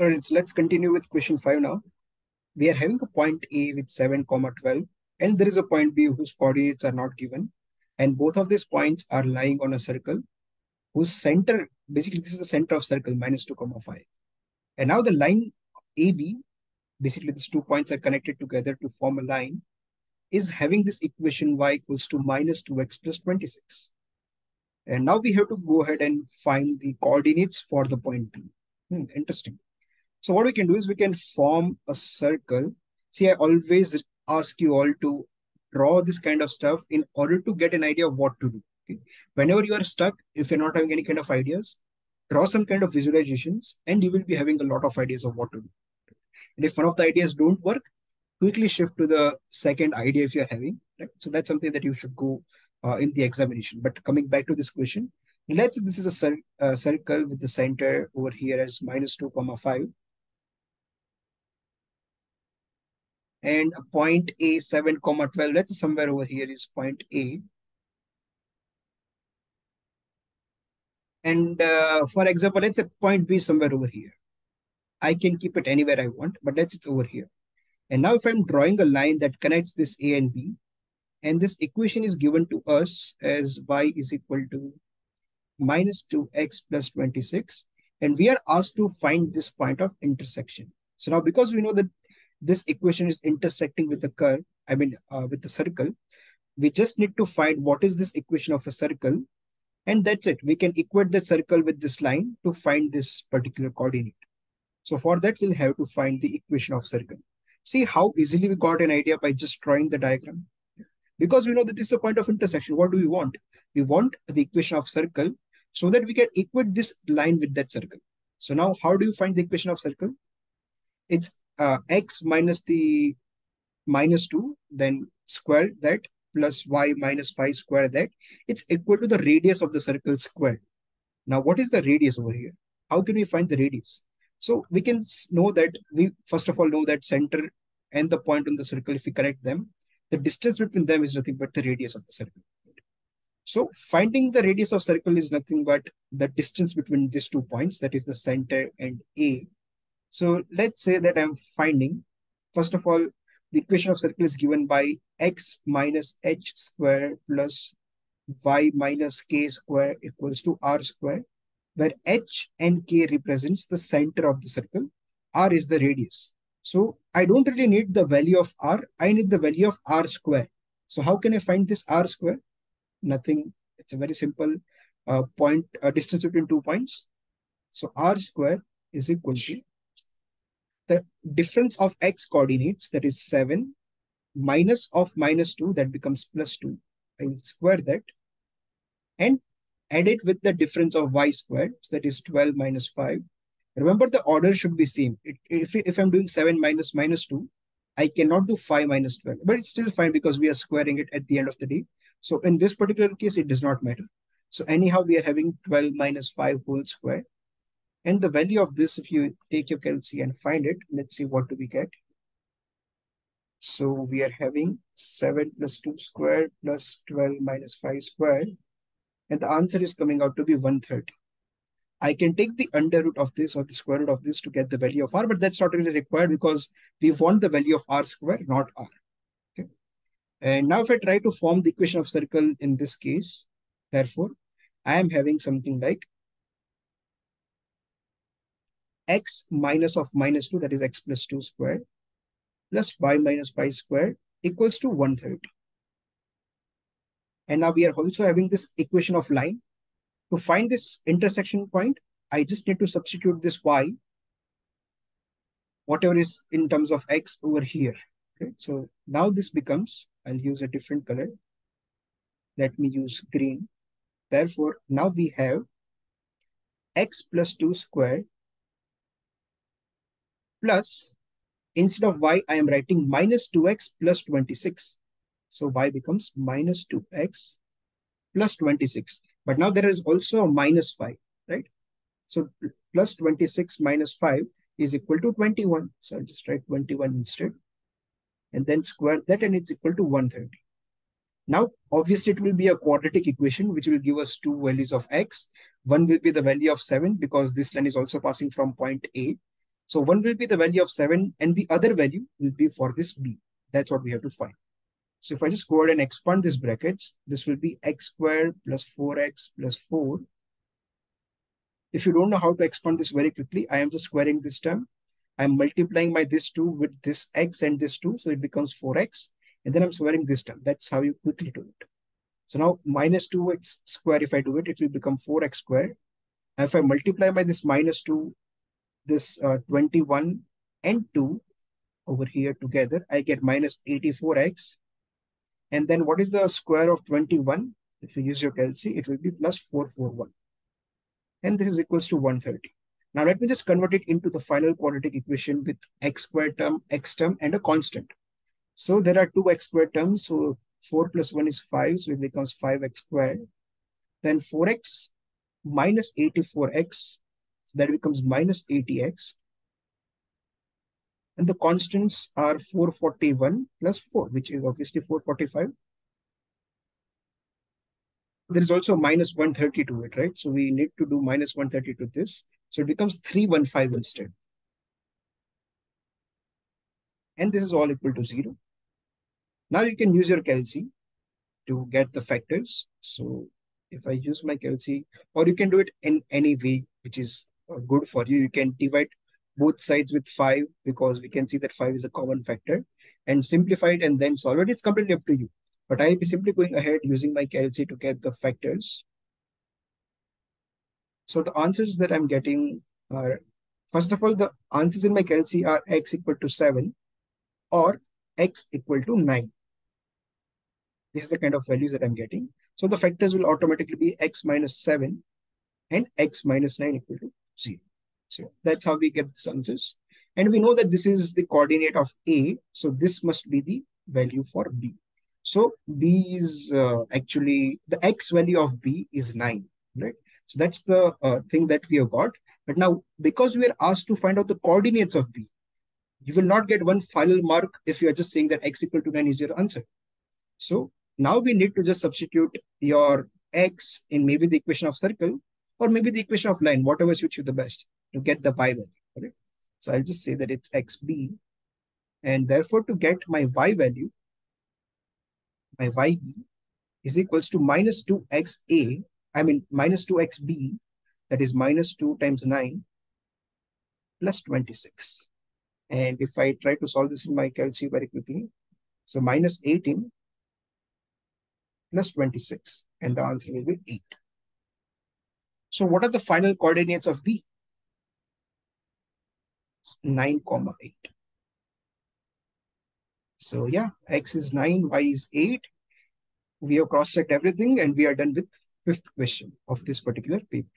All right, so let's continue with question five now. We are having a point A with 7 comma 12 and there is a point B whose coordinates are not given and both of these points are lying on a circle whose center, basically this is the center of circle minus 2 comma 5. And now the line AB, basically these two points are connected together to form a line, is having this equation y equals to minus 2x plus 26. And now we have to go ahead and find the coordinates for the point B. Hmm, interesting. So what we can do is we can form a circle. See, I always ask you all to draw this kind of stuff in order to get an idea of what to do. Okay? Whenever you are stuck, if you're not having any kind of ideas, draw some kind of visualizations and you will be having a lot of ideas of what to do. And if one of the ideas don't work, quickly shift to the second idea if you're having. Right? So that's something that you should go uh, in the examination. But coming back to this question, let's say this is a cir uh, circle with the center over here as minus 2 comma 5 and point A 7 comma 12 let's say somewhere over here is point A. And uh, for example let's say point B somewhere over here. I can keep it anywhere I want but let's it's over here. And now if I'm drawing a line that connects this A and B and this equation is given to us as y is equal to minus 2x plus 26 and we are asked to find this point of intersection. So now because we know that this equation is intersecting with the curve, I mean, uh, with the circle, we just need to find what is this equation of a circle. And that's it. We can equate the circle with this line to find this particular coordinate. So for that, we'll have to find the equation of circle. See how easily we got an idea by just drawing the diagram. Because we know that this is a point of intersection. What do we want? We want the equation of circle so that we can equate this line with that circle. So now how do you find the equation of circle? It's uh, x minus the minus 2, then square that plus y minus 5 square that, it's equal to the radius of the circle squared. Now, what is the radius over here? How can we find the radius? So we can know that we first of all know that center and the point on the circle, if we connect them, the distance between them is nothing but the radius of the circle. So finding the radius of circle is nothing but the distance between these two points, that is the center and A so let's say that I'm finding, first of all, the equation of circle is given by x minus h square plus y minus k square equals to r square, where h and k represents the center of the circle, r is the radius. So I don't really need the value of r, I need the value of r square. So how can I find this r square? Nothing, it's a very simple uh, point, uh, distance between two points. So r square is equal to the difference of x coordinates, that is 7, minus of minus 2, that becomes plus 2. I will square that and add it with the difference of y squared, that is 12 minus 5. Remember, the order should be same. It, if, if I'm doing 7 minus minus 2, I cannot do 5 minus 12, but it's still fine because we are squaring it at the end of the day. So in this particular case, it does not matter. So anyhow, we are having 12 minus 5 whole square and the value of this, if you take your calc and find it, let's see what do we get. So we are having 7 plus 2 square plus 12 minus 5 square. And the answer is coming out to be 130. I can take the under root of this or the square root of this to get the value of r, but that's not really required because we want the value of r square, not r. Okay. And now if I try to form the equation of circle in this case, therefore, I am having something like x minus of minus 2, that is x plus 2 squared, plus y minus 5 squared equals to 130. And now we are also having this equation of line. To find this intersection point, I just need to substitute this y, whatever is in terms of x over here. Okay, so now this becomes, I'll use a different color. Let me use green. Therefore, now we have x plus 2 squared plus, instead of y, I am writing minus 2x plus 26. So y becomes minus 2x plus 26. But now there is also a minus 5, right? So plus 26 minus 5 is equal to 21. So I'll just write 21 instead. And then square that and it's equal to 130. Now, obviously, it will be a quadratic equation, which will give us two values of x. One will be the value of 7 because this line is also passing from point A So one will be the value of 7 and the other value will be for this b. That's what we have to find. So if I just go ahead and expand these brackets, this will be x squared plus 4x plus 4. If you don't know how to expand this very quickly, I am just squaring this term. I'm multiplying my this 2 with this x and this 2, so it becomes 4x. And then I'm squaring this term. That's how you quickly do it. So now minus 2x square, if I do it, it will become 4x squared. And if I multiply by this minus 2, this uh, 21 and 2 over here together, I get minus 84x. And then what is the square of 21? If you use your calci, it will be plus 441. And this is equals to 130. Now let me just convert it into the final quadratic equation with x squared term, x term, and a constant. So there are two x squared terms. So 4 plus 1 is 5, so it becomes 5x squared. Then 4x minus 84x, so that becomes minus 80x. And the constants are 441 plus 4, which is obviously 445. There is also minus 130 to it, right? So we need to do minus 130 to this. So it becomes 315 instead. And this is all equal to 0. Now you can use your calci to get the factors. So if I use my calci, or you can do it in any way which is good for you. You can divide both sides with 5 because we can see that 5 is a common factor and simplify it and then solve it. It's completely up to you. But I'll be simply going ahead using my calci to get the factors. So the answers that I'm getting are, first of all, the answers in my calci are x equal to 7 or x equal to 9. This is the kind of values that I'm getting. So the factors will automatically be x minus 7 and x minus 9 equal to 0. So that's how we get the answers. And we know that this is the coordinate of A. So this must be the value for B. So B is uh, actually, the X value of B is 9, right? So that's the uh, thing that we have got. But now, because we are asked to find out the coordinates of B, you will not get one final mark if you are just saying that X equal to 9 is your answer. So now we need to just substitute your x in maybe the equation of circle or maybe the equation of line, whatever suits you the best to get the y value. So I'll just say that it's xb. And therefore, to get my y value, my yb is equals to minus 2xa, I mean minus 2xb, that is minus 2 times 9 plus 26. And if I try to solve this in my calci very quickly, so minus 18 plus 26 and the answer will be 8. So what are the final coordinates of B? It's 9 comma 8. So yeah, x is 9, y is 8. We have cross-checked everything and we are done with fifth question of this particular paper.